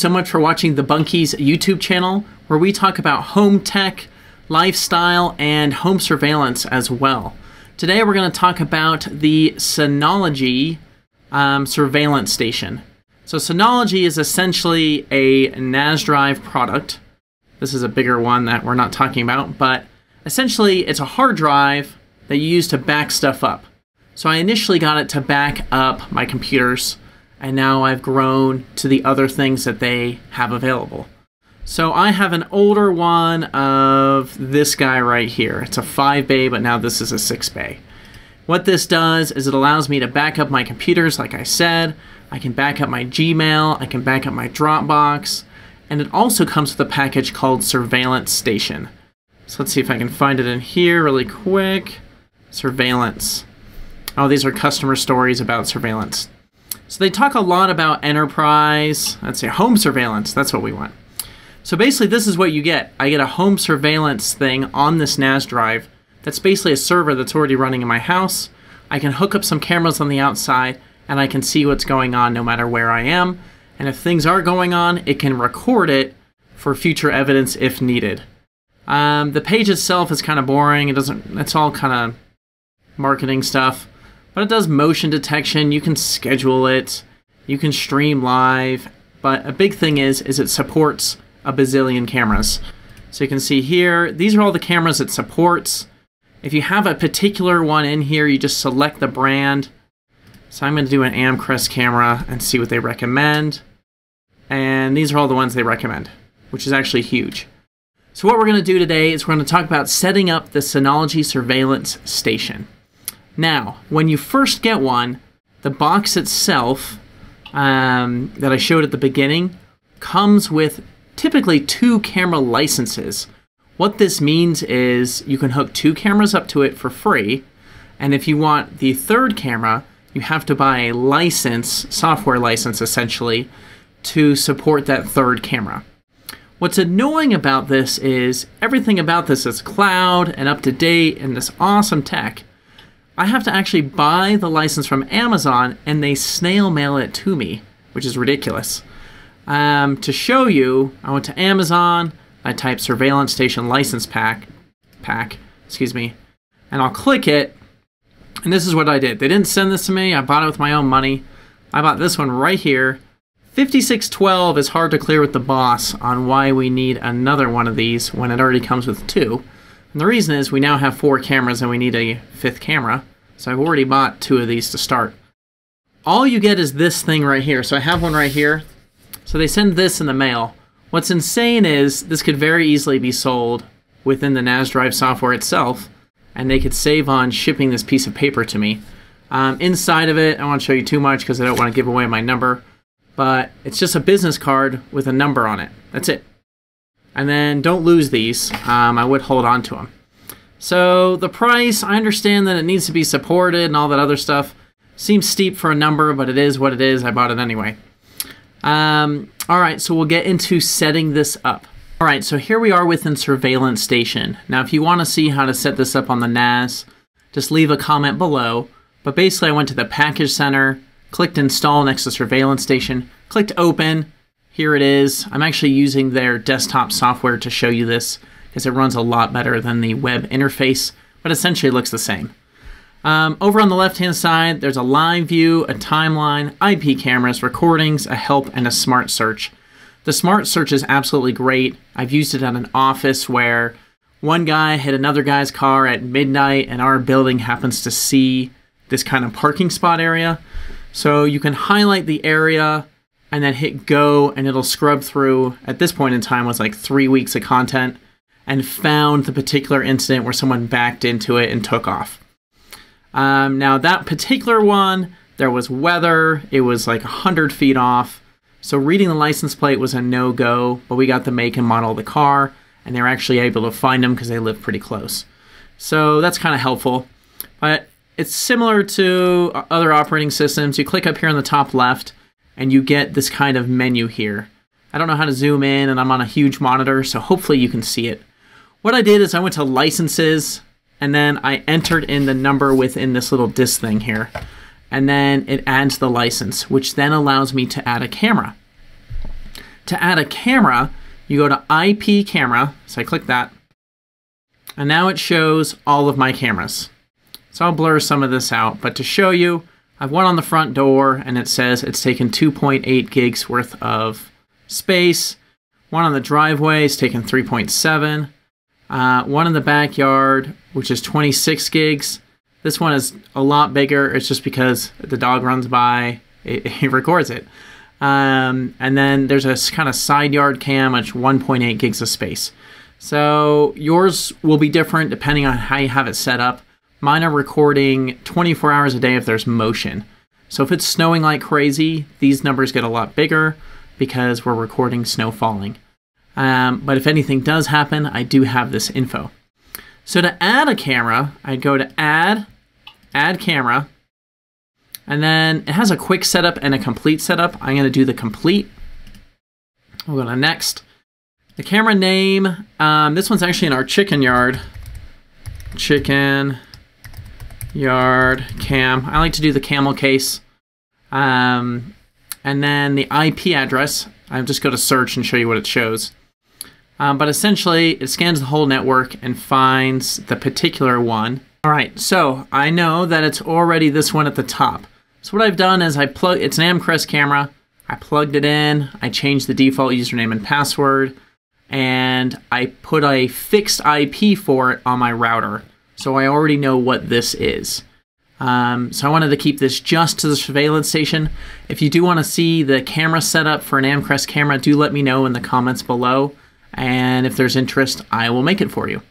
so much for watching the Bunkies YouTube channel, where we talk about home tech, lifestyle, and home surveillance as well. Today we're going to talk about the Synology um, surveillance station. So Synology is essentially a NAS drive product. This is a bigger one that we're not talking about, but essentially it's a hard drive that you use to back stuff up. So I initially got it to back up my computers and now I've grown to the other things that they have available. So I have an older one of this guy right here. It's a 5 bay, but now this is a 6 bay. What this does is it allows me to back up my computers, like I said. I can back up my Gmail, I can back up my Dropbox, and it also comes with a package called Surveillance Station. So let's see if I can find it in here really quick. Surveillance. Oh, these are customer stories about surveillance. So they talk a lot about enterprise, let's say home surveillance, that's what we want. So basically this is what you get. I get a home surveillance thing on this NAS drive that's basically a server that's already running in my house. I can hook up some cameras on the outside and I can see what's going on no matter where I am. And if things are going on, it can record it for future evidence if needed. Um, the page itself is kind of boring. It doesn't, it's all kind of marketing stuff. But it does motion detection, you can schedule it, you can stream live, but a big thing is is it supports a bazillion cameras. So you can see here, these are all the cameras it supports. If you have a particular one in here, you just select the brand. So I'm going to do an Amcrest camera and see what they recommend. And these are all the ones they recommend, which is actually huge. So what we're going to do today is we're going to talk about setting up the Synology Surveillance Station. Now, when you first get one, the box itself um, that I showed at the beginning comes with typically two camera licenses. What this means is you can hook two cameras up to it for free, and if you want the third camera, you have to buy a license, software license essentially, to support that third camera. What's annoying about this is everything about this is cloud and up to date and this awesome tech. I have to actually buy the license from Amazon and they snail mail it to me, which is ridiculous. Um, to show you, I went to Amazon, I typed surveillance station license pack, pack, excuse me, and I'll click it, and this is what I did. They didn't send this to me, I bought it with my own money. I bought this one right here. 5612 is hard to clear with the boss on why we need another one of these when it already comes with two. And the reason is we now have four cameras and we need a fifth camera. So I've already bought two of these to start. All you get is this thing right here. So I have one right here. So they send this in the mail. What's insane is this could very easily be sold within the NAS Drive software itself, and they could save on shipping this piece of paper to me. Um, inside of it, I won't show you too much because I don't want to give away my number, but it's just a business card with a number on it. That's it. And then don't lose these. Um, I would hold on to them. So the price, I understand that it needs to be supported and all that other stuff. Seems steep for a number, but it is what it is. I bought it anyway. Um, all right, so we'll get into setting this up. All right, so here we are within Surveillance Station. Now, if you want to see how to set this up on the NAS, just leave a comment below. But basically, I went to the Package Center, clicked Install next to Surveillance Station, clicked Open. Here it is. I'm actually using their desktop software to show you this because it runs a lot better than the web interface, but essentially looks the same. Um, over on the left hand side, there's a live view, a timeline, IP cameras, recordings, a help, and a smart search. The smart search is absolutely great. I've used it at an office where one guy hit another guy's car at midnight, and our building happens to see this kind of parking spot area. So you can highlight the area and then hit go, and it'll scrub through. At this point in time, was like three weeks of content and found the particular incident where someone backed into it and took off. Um, now, that particular one, there was weather, it was like 100 feet off. So, reading the license plate was a no go, but we got the make and model of the car, and they were actually able to find them because they live pretty close. So, that's kind of helpful. But it's similar to other operating systems. You click up here on the top left, and you get this kind of menu here. I don't know how to zoom in, and I'm on a huge monitor, so hopefully you can see it. What I did is I went to licenses and then I entered in the number within this little disk thing here. And then it adds the license, which then allows me to add a camera. To add a camera, you go to IP camera, so I click that, and now it shows all of my cameras. So I'll blur some of this out, but to show you, I've one on the front door and it says it's taken 2.8 gigs worth of space. One on the driveway is taken 3.7. Uh, one in the backyard, which is 26 gigs. This one is a lot bigger. It's just because the dog runs by, it, it records it. Um, and then there's a kind of side yard cam, which 1.8 gigs of space. So yours will be different depending on how you have it set up. Mine are recording 24 hours a day if there's motion. So if it's snowing like crazy, these numbers get a lot bigger because we're recording snow falling. Um, but if anything does happen, I do have this info. So to add a camera, I'd go to add, add camera, and then it has a quick setup and a complete setup. I'm going to do the complete. We'll go to next. The camera name, um, this one's actually in our chicken yard. Chicken yard cam. I like to do the camel case. Um, and then the IP address, I'll just go to search and show you what it shows. Um, but essentially, it scans the whole network and finds the particular one. All right, so I know that it's already this one at the top. So what I've done is I plug, it's an Amcrest camera. I plugged it in, I changed the default username and password, and I put a fixed IP for it on my router so I already know what this is. Um, so I wanted to keep this just to the surveillance station. If you do want to see the camera setup for an Amcrest camera, do let me know in the comments below. And if there's interest, I will make it for you.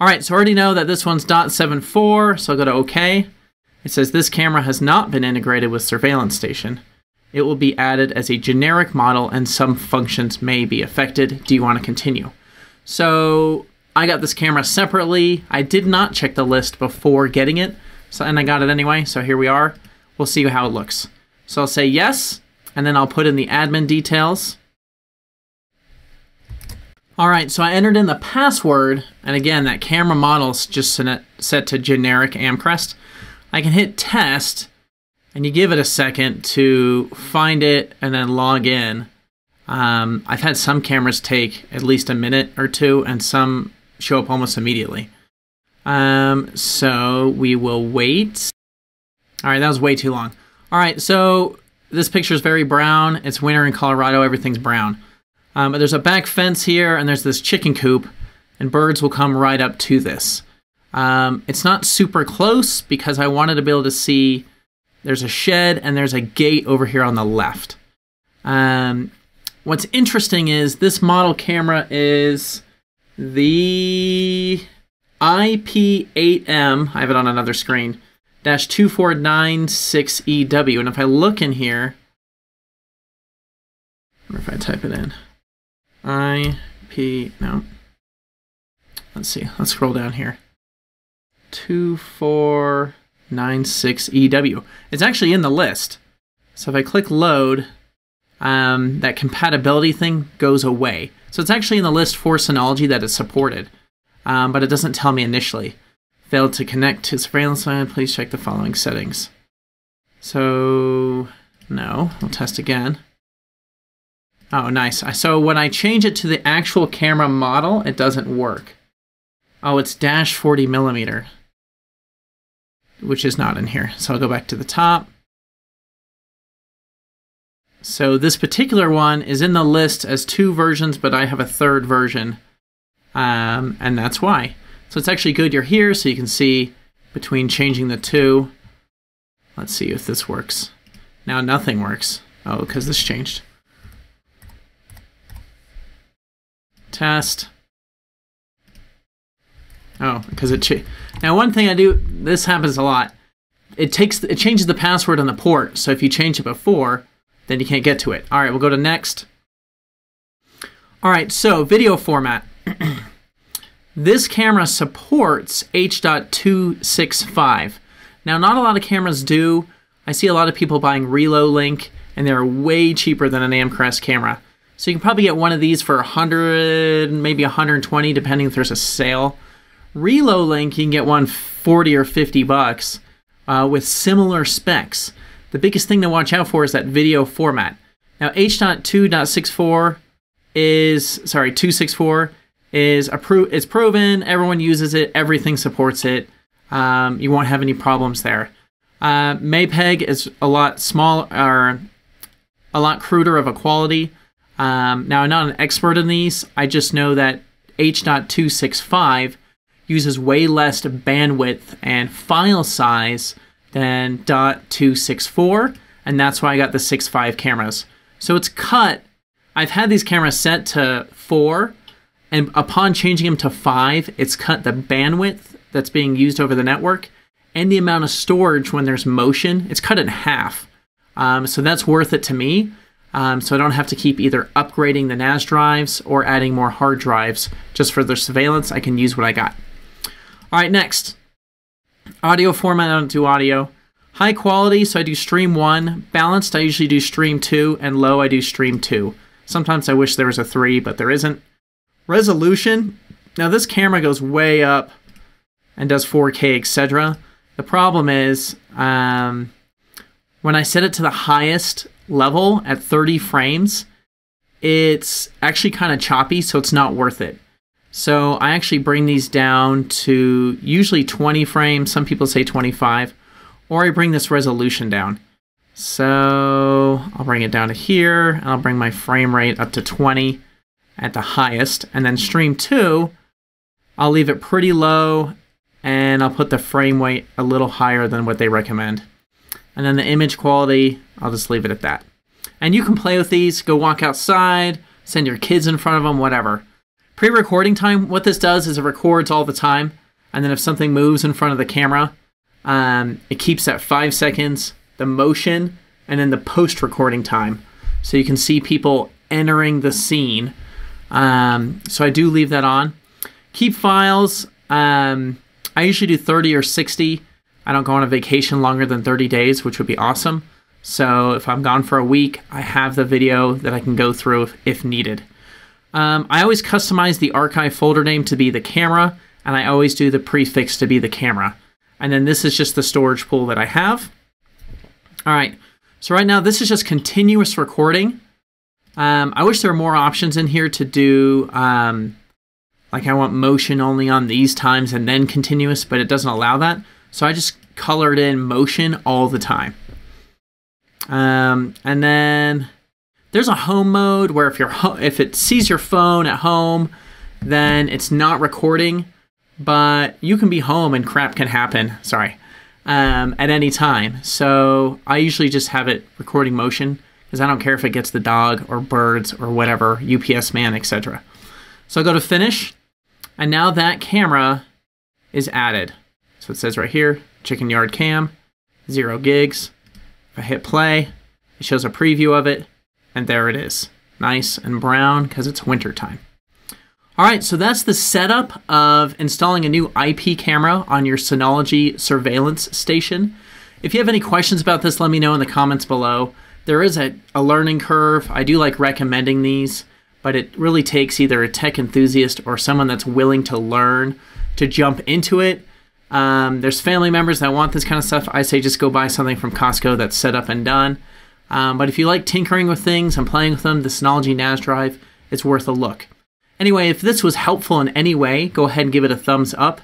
All right, so I already know that this one's .74, so I'll go to OK. It says this camera has not been integrated with surveillance station. It will be added as a generic model and some functions may be affected. Do you want to continue? So I got this camera separately. I did not check the list before getting it, so and I got it anyway, so here we are. We'll see how it looks. So I'll say yes, and then I'll put in the admin details. All right, so I entered in the password, and again, that camera model's just set to generic Amcrest. I can hit test, and you give it a second to find it and then log in. Um, I've had some cameras take at least a minute or two, and some show up almost immediately. Um, so we will wait. All right, that was way too long. All right, so this picture is very brown. It's winter in Colorado. Everything's brown. Um, there's a back fence here, and there's this chicken coop, and birds will come right up to this. Um, it's not super close because I wanted to be able to see there's a shed and there's a gate over here on the left. Um, what's interesting is this model camera is the IP8M, I have it on another screen, dash 2496EW. And if I look in here, or if I type it in, IP, no. Let's see, let's scroll down here. 2496EW. It's actually in the list. So if I click load, um, that compatibility thing goes away. So it's actually in the list for Synology that is supported, um, but it doesn't tell me initially. Failed to connect to surveillance line, please check the following settings. So, no, we'll test again. Oh, nice. So when I change it to the actual camera model, it doesn't work. Oh, it's dash 40 millimeter, which is not in here. So I'll go back to the top. So this particular one is in the list as two versions, but I have a third version, um, and that's why. So it's actually good you're here so you can see between changing the two. Let's see if this works. Now nothing works. Oh, because this changed. Test. Oh, because it now one thing I do. This happens a lot. It takes it changes the password on the port. So if you change it before, then you can't get to it. All right, we'll go to next. All right, so video format. this camera supports H.265. Now, not a lot of cameras do. I see a lot of people buying Reolink, and they're way cheaper than an Amcrest camera. So you can probably get one of these for 100, maybe 120, depending if there's a sale. Reolink, you can get one 40 or 50 bucks uh, with similar specs. The biggest thing to watch out for is that video format. Now H.2.64 is sorry 264 is approved. It's proven. Everyone uses it. Everything supports it. Um, you won't have any problems there. Uh, MJPEG is a lot small or a lot cruder of a quality. Um, now I'm not an expert in these. I just know that H.265 uses way less bandwidth and file size than .264, and that's why I got the 6.5 cameras. So it's cut. I've had these cameras set to 4, and upon changing them to 5, it's cut the bandwidth that's being used over the network and the amount of storage when there's motion. It's cut in half. Um, so that's worth it to me. Um, so I don't have to keep either upgrading the NAS drives or adding more hard drives just for the surveillance. I can use what I got. All right, next. Audio format, I don't do audio. High quality, so I do stream one. Balanced, I usually do stream two. And low, I do stream two. Sometimes I wish there was a three, but there isn't. Resolution, now this camera goes way up and does 4K, etc. The problem is um, when I set it to the highest level at 30 frames, it's actually kind of choppy, so it's not worth it. So I actually bring these down to usually 20 frames. Some people say 25. Or I bring this resolution down. So I'll bring it down to here. And I'll bring my frame rate up to 20 at the highest. And then stream 2, I'll leave it pretty low. And I'll put the frame rate a little higher than what they recommend. And then the image quality, I'll just leave it at that. And you can play with these. Go walk outside. Send your kids in front of them, whatever. Pre-recording time, what this does is it records all the time, and then if something moves in front of the camera, um, it keeps that five seconds, the motion, and then the post-recording time. So you can see people entering the scene. Um, so I do leave that on. Keep files. Um, I usually do 30 or 60. I don't go on a vacation longer than 30 days, which would be awesome. So if I'm gone for a week, I have the video that I can go through if, if needed. Um, I always customize the archive folder name to be the camera, and I always do the prefix to be the camera. And then this is just the storage pool that I have. All right, so right now this is just continuous recording. Um, I wish there were more options in here to do, um, like I want motion only on these times and then continuous, but it doesn't allow that. So I just colored in motion all the time. Um, and then there's a home mode where if you're if it sees your phone at home, then it's not recording, but you can be home and crap can happen. Sorry, um, at any time. So I usually just have it recording motion because I don't care if it gets the dog or birds or whatever, UPS man, etc. So I go to finish, and now that camera is added. So it says right here, chicken yard cam, zero gigs. If I hit play, it shows a preview of it. And there it is. Nice and brown because it's winter time. All right, so that's the setup of installing a new IP camera on your Synology surveillance station. If you have any questions about this, let me know in the comments below. There is a, a learning curve. I do like recommending these, but it really takes either a tech enthusiast or someone that's willing to learn to jump into it. Um, there's family members that want this kind of stuff. I say just go buy something from Costco that's set up and done. Um, but if you like tinkering with things and playing with them, the Synology NAS drive, it's worth a look. Anyway, if this was helpful in any way, go ahead and give it a thumbs up.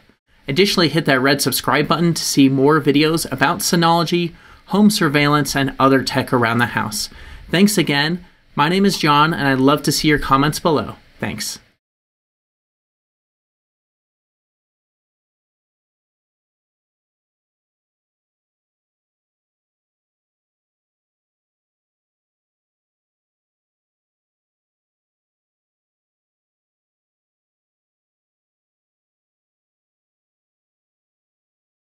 Additionally, hit that red subscribe button to see more videos about Synology, home surveillance, and other tech around the house. Thanks again. My name is John, and I'd love to see your comments below. Thanks.